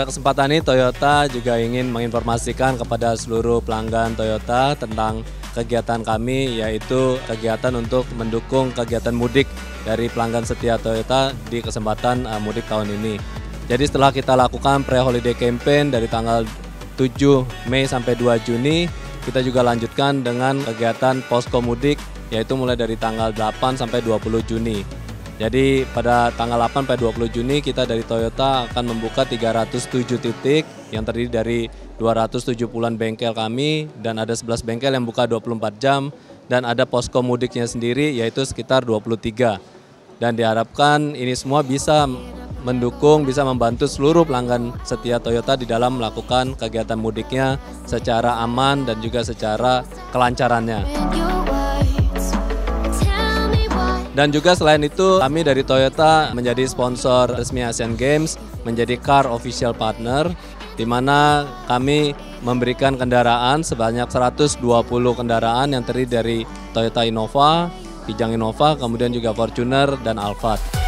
Pada kesempatan ini Toyota juga ingin menginformasikan kepada seluruh pelanggan Toyota tentang kegiatan kami yaitu kegiatan untuk mendukung kegiatan mudik dari pelanggan setia Toyota di kesempatan uh, mudik tahun ini. Jadi setelah kita lakukan pre-holiday campaign dari tanggal 7 Mei sampai 2 Juni, kita juga lanjutkan dengan kegiatan posko mudik yaitu mulai dari tanggal 8 sampai 20 Juni. Jadi pada tanggal 8 sampai 20 Juni kita dari Toyota akan membuka 307 titik yang terdiri dari 270-an bengkel kami dan ada 11 bengkel yang buka 24 jam dan ada posko mudiknya sendiri yaitu sekitar 23. Dan diharapkan ini semua bisa mendukung, bisa membantu seluruh pelanggan setia Toyota di dalam melakukan kegiatan mudiknya secara aman dan juga secara kelancarannya. Dan juga selain itu kami dari Toyota menjadi sponsor resmi Asian Games, menjadi car official partner di mana kami memberikan kendaraan sebanyak 120 kendaraan yang terdiri dari Toyota Innova, Kijang Innova, kemudian juga Fortuner dan Alphard.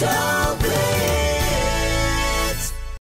time.